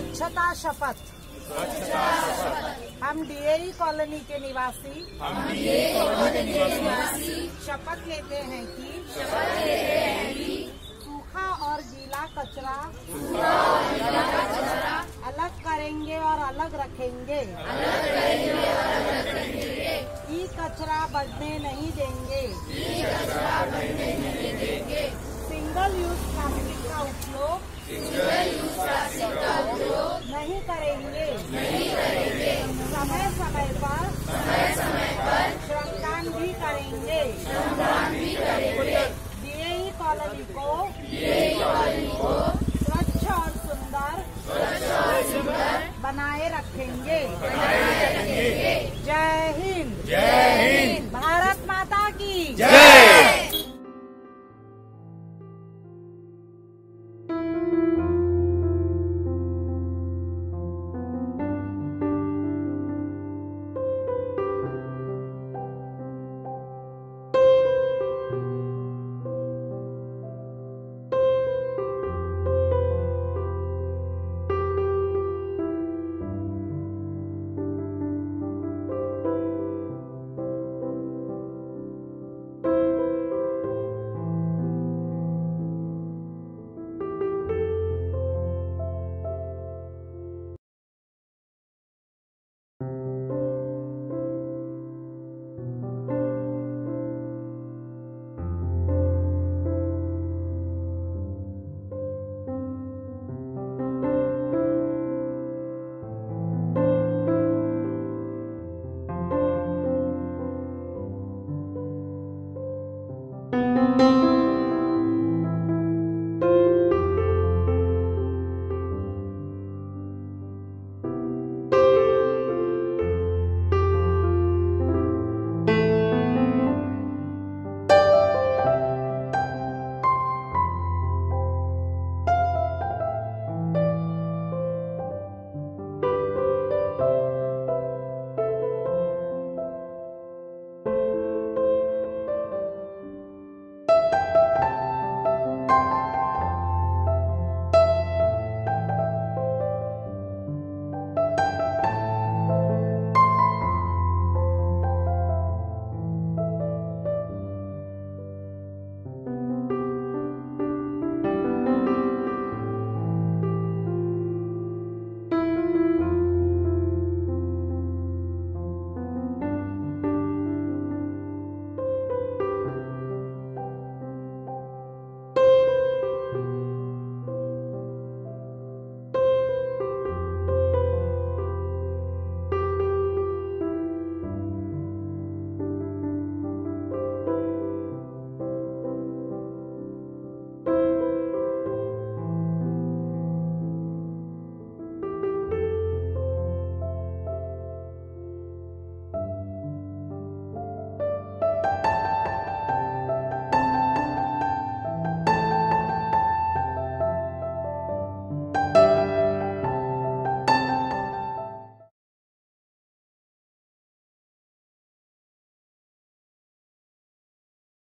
स्वच्छता शपथ। हम डीएई कॉलोनी के निवासी। शपथ लेते हैं कि सूखा और गीला कचरा अलग करेंगे और अलग रखेंगे। ई कचरा बढ़ने नहीं देंगे। सिंगल यूज़ प्लास्टिक का उपयोग। नहीं करेंगे। नहीं करेंगे समय समय पर समय समय पर श्रमदान भी करेंगे। श्रमदान भी करेंगे बीएई कॉलोनी को बीएई कॉलोनी को स्वच्छ और सुंदर स्वच्छ और सुंदर बनाए रखेंगे।